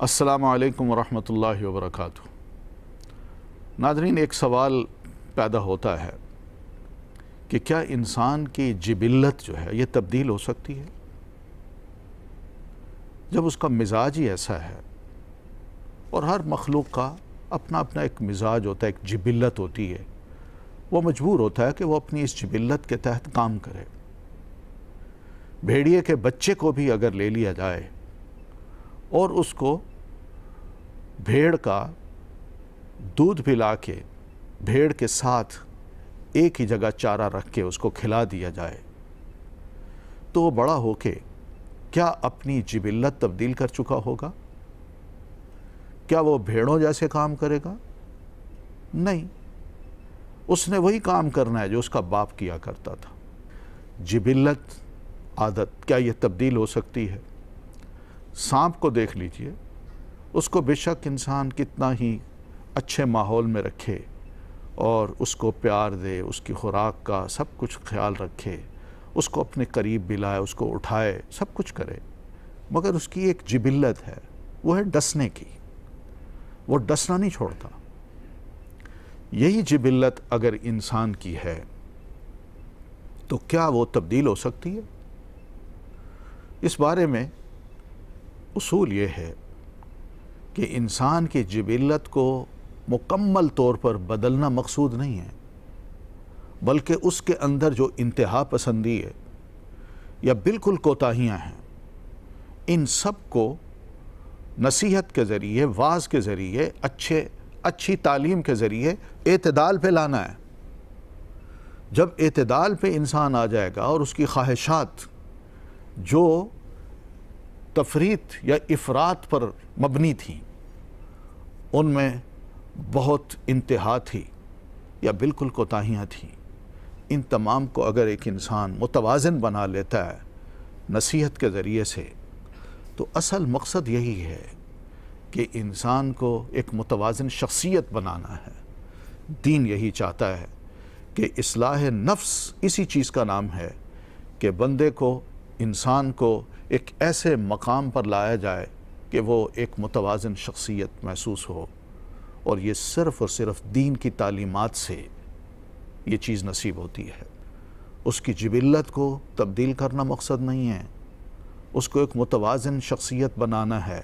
السلام علیکم ورحمۃ اللہ وبرکاتہ۔ ناظرین، ایک سوال پیدا ہوتا ہے کہ کیا انسان کی جبلت جو ہے یہ تبدیل ہو سکتی ہے؟ جب اس کا مزاج ہی ایسا ہے اور ہر مخلوق کا اپنا اپنا ایک مزاج ہوتا ہے، ایک جبلت ہوتی ہے، وہ مجبور ہوتا ہے کہ وہ اپنی اس جبلت کے تحت کام کرے۔ بھیڑیے کے بچے کو بھی اگر لے لیا جائے اور اس کو بھیڑ کا دودھ پلا کے، بھیڑ کے ساتھ ایک ہی جگہ چارہ رکھ کے اس کو کھلا دیا جائے۔ تو وہ بڑا ہو کے کیا اپنی جبلت تبدیل کر چکا ہوگا؟ کیا وہ بھیڑوں جیسے کام کرے گا؟ نہیں۔ اس نے وہی کام کرنا ہے جو اس کا باپ کیا کرتا تھا۔ جبلت، عادت، کیا یہ تبدیل ہو سکتی ہے؟ سانپ کو دیکھ لیجیے۔ اس کو بے شک انسان کتنا ہی اچھے ماحول میں رکھے اور اس کو پیار دے، اس کی خوراک کا سب کچھ خیال رکھے، اس کو اپنے قریب بلائے اس کو اٹھائے، سب کچھ کرے۔ مگر اس کی ایک جبلت ہے، وہ ہے ڈسنے کی۔ وہ ڈسنا نہیں چھوڑتا۔ یہی جبلت اگر انسان کی ہے، تو کیا وہ تبدیل ہو سکتی ہے؟ اس بارے میں اصول یہ ہے کہ انسان کی جبلت کو مکمل طور پر بدلنا مقصود نہیں ہے، بلکہ اس کے اندر جو انتہا پسندی ہے یا بالکل کوتاہیاں ہیں، ان سب کو نصیحت کے ذریعے، واز کے ذریعے، اچھے، اچھی تعلیم کے ذریعے اعتدال پہ لانا ہے۔ جب اعتدال پہ انسان آ جائے گا اور اس کی خواہشات جو تفریط یا افراد پر مبنی تھیں۔ ان میں بہت انتہا تھی یا بالکل کوتاہیاں تھیں۔ ان تمام کو اگر ایک انسان متوازن بنا لیتا ہے نصیحت کے ذریعے سے، تو اصل مقصد یہی ہے کہ انسان کو ایک متوازن شخصیت بنانا ہے۔ دین یہی چاہتا ہے کہ اصلاح نفس اسی چیز کا نام ہے کہ بندے کو انسان کو ایک ایسے مقام پر لایا جائے کہ وہ ایک متوازن شخصیت محسوس ہو اور یہ صرف اور صرف دین کی تعلیمات سے یہ چیز نصیب ہوتی ہے۔ اس کی جبلت کو تبدیل کرنا مقصد نہیں ہے۔ اس کو ایک متوازن شخصیت بنانا ہے۔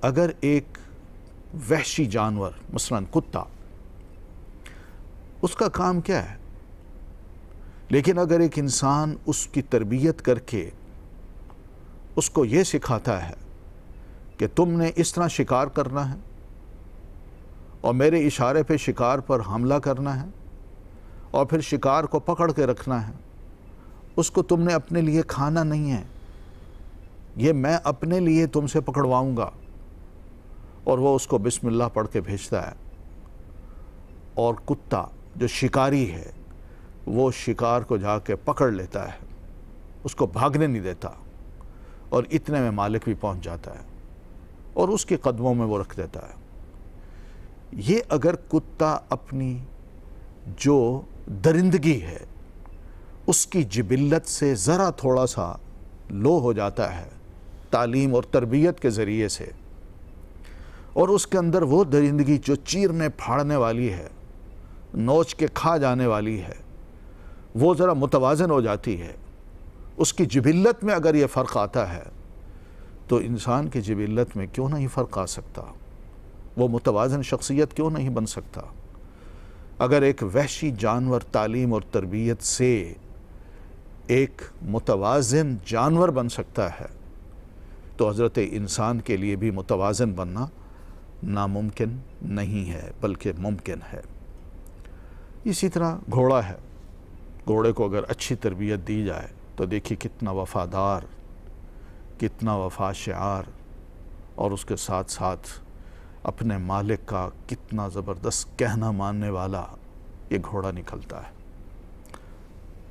اگر ایک وحشی جانور، مثلا کتا، اس کا کام کیا ہے؟ لیکن اگر ایک انسان اس کی تربیت کر کے اس کو یہ سکھاتا ہے کہ تم نے اس طرح شکار کرنا ہے اور میرے اشارے پہ شکار پر حملہ کرنا ہے اور پھر شکار کو پکڑ کے رکھنا ہے، اس کو تم نے اپنے لیے کھانا نہیں ہے، یہ میں اپنے لیے تم سے پکڑواؤں گا اور وہ اس کو بسم اللہ پڑھ کے بھیجتا ہے۔ اور کتا جو شکاری ہے وہ شکار کو جا کے پکڑ لیتا ہے۔ اس کو بھاگنے نہیں دیتا اور اتنے میں مالک بھی پہنچ جاتا ہے اور اس کے قدموں میں وہ رکھ دیتا ہے۔ یہ اگر کتا اپنی جو درندگی ہے، اس کی جبلت سے ذرا تھوڑا سا لو ہو جاتا ہے تعلیم اور تربیت کے ذریعے سے، اور اس کے اندر وہ درندگی جو چیرنے پھاڑنے والی ہے، نوچ کے کھا جانے والی ہے وہ ذرا متوازن ہو جاتی ہے۔ اس کی جبلت میں اگر یہ فرق آتا ہے، تو انسان کی جبلت میں کیوں نہیں فرق آ سکتا؟ وہ متوازن شخصیت کیوں نہیں بن سکتا؟ اگر ایک وحشی جانور تعلیم اور تربیت سے ایک متوازن جانور بن سکتا ہے، تو حضرت انسان کے لیے بھی متوازن بننا ناممکن نہیں ہے، بلکہ ممکن ہے۔ اسی طرح گھوڑا ہے۔ گھوڑے کو اگر اچھی تربیت دی جائے تو دیکھیے کتنا وفادار، کتنا وفا شعار اور اس کے ساتھ ساتھ اپنے مالک کا کتنا زبردست کہنا ماننے والا یہ گھوڑا نکلتا ہے۔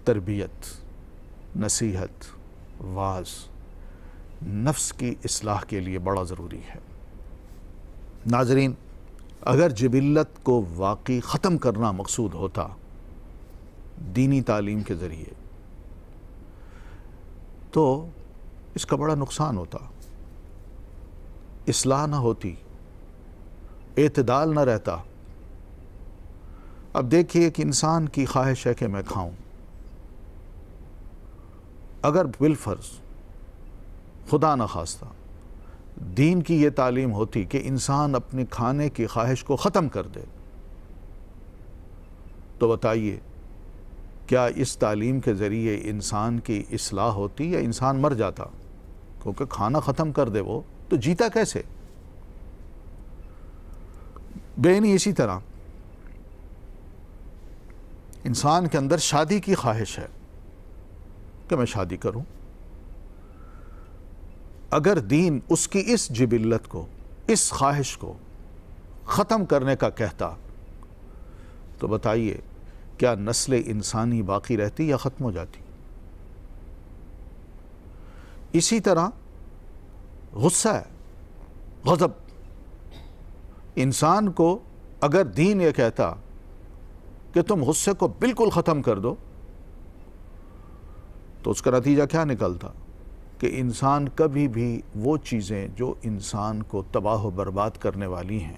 تربیت، نصیحت، واز، نفس کی اصلاح کے لیے بڑا ضروری ہے۔ ناظرین، اگر جبلت کو واقعی ختم کرنا مقصود ہوتا دینی تعلیم کے ذریعے۔ تو اس کا بڑا نقصان ہوتا۔ اصلاح نہ ہوتی، اعتدال نہ رہتا۔ اب دیکھیے ایک انسان کی خواہش ہے کہ میں کھاؤں۔ اگر بالفرض خدا نہ خواستہ، دین کی یہ تعلیم ہوتی کہ انسان اپنے کھانے کی خواہش کو ختم کر دے۔ تو بتائیے کیا اس تعلیم کے ذریعے انسان کی اصلاح ہوتی یا انسان مر جاتا؟ کیونکہ کھانا ختم کر دے وہ، تو جیتا کیسے؟ بے نہیں اسی طرح۔ انسان کے اندر شادی کی خواہش ہے کہ میں شادی کروں۔ اگر دین اس کی اس جبلت کو، اس خواہش کو ختم کرنے کا کہتا، تو بتائیے کیا نسل انسانی باقی رہتی یا ختم ہو جاتی؟ اسی طرح غصہ ہے، غضب۔ انسان کو اگر دین یہ کہتا کہ تم غصے کو بالکل ختم کر دو، تو اس کا نتیجہ کیا نکلتا؟ کہ انسان کبھی بھی وہ چیزیں جو انسان کو تباہ و برباد کرنے والی ہیں،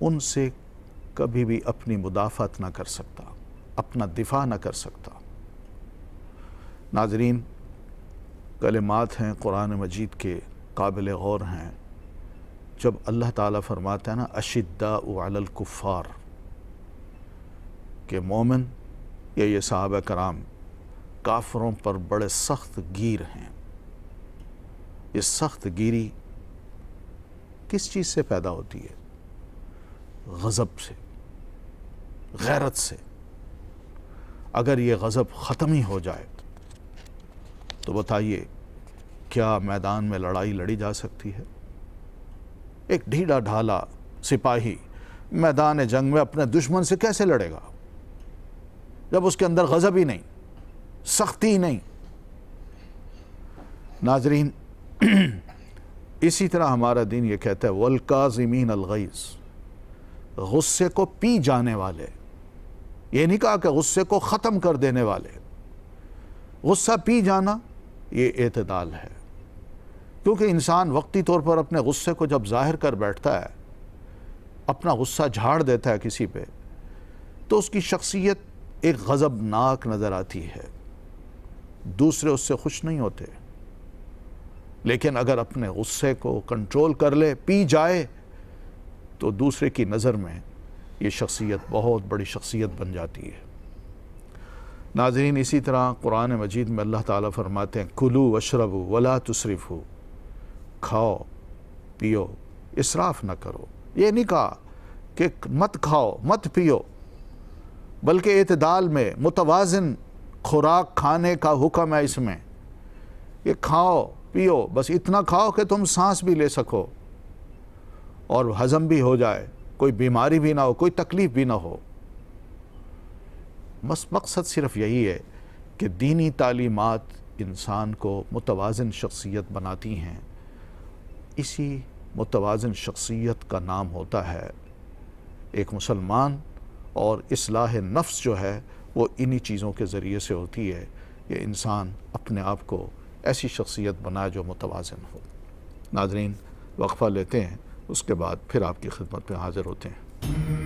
ان سے کبھی بھی اپنی مدافعت نہ کر سکتا، اپنا دفاع نہ کر سکتا۔ ناظرین، کلمات ہیں قرآن مجید کے قابل غور ہیں۔ جب اللہ تعالیٰ فرماتا ہے نا، اشداء علی الکفار کہ مومن یا یہ صحابہ کرام کافروں پر بڑے سخت گیر ہیں۔ یہ سخت گیری کس چیز سے پیدا ہوتی ہے؟ غضب سے۔ غیرت سے۔ اگر یہ غضب ختم ہی ہو جائے تو بتائیے کیا میدان میں لڑائی لڑی جا سکتی ہے؟ ایک ڈھیلا ڈھالا سپاہی میدان جنگ میں اپنے دشمن سے کیسے لڑے گا؟ جب اس کے اندر غضب ہی نہیں، سختی ہی نہیں۔ ناظرین، اسی طرح ہمارا دین یہ کہتا ہے وَالْقَازِمِينَ الْغَيْزِ غصے کو پی جانے والے یہ نہیں کہا کہ غصے کو ختم کر دینے والے۔ غصہ پی جانا یہ اعتدال ہے۔ کیونکہ انسان وقتی طور پر اپنے غصے کو جب ظاہر کر بیٹھتا ہے، اپنا غصہ جھاڑ دیتا ہے کسی پہ، تو اس کی شخصیت ایک غضبناک نظر آتی ہے۔ دوسرے اس سے خوش نہیں ہوتے۔ لیکن اگر اپنے غصے کو کنٹرول کر لے، پی جائے، تو دوسرے کی نظر میں یہ شخصیت بہت بڑی شخصیت بن جاتی ہے۔ ناظرین، اسی طرح قرآن مجید میں اللہ تعالیٰ فرماتے ہیں، کلو وشربو ولا تصرفو کھاؤ، پیو، اسراف نہ کرو۔ یہ نہیں کہا کہ مت کھاؤ، مت پیو، بلکہ اعتدال میں متوازن خوراک کھانے کا حکم ہے اس میں۔ کہ کھاؤ، پیو، بس اتنا کھاؤ کہ تم سانس بھی لے سکو اور ہضم بھی ہو جائے۔ کوئی بیماری بھی نہ ہو، کوئی تکلیف بھی نہ ہو۔ مقصد صرف یہی ہے کہ دینی تعلیمات انسان کو متوازن شخصیت بناتی ہیں۔ اسی متوازن شخصیت کا نام ہوتا ہے ایک مسلمان اور اصلاح نفس جو ہے وہ انہی چیزوں کے ذریعے سے ہوتی ہے کہ انسان اپنے آپ کو ایسی شخصیت بنائے جو متوازن ہو۔ ناظرین، وقفہ لیتے ہیں۔ اس کے بعد پھر آپ کی خدمت میں حاضر ہوتے ہیں۔